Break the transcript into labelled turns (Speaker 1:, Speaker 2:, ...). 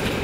Speaker 1: you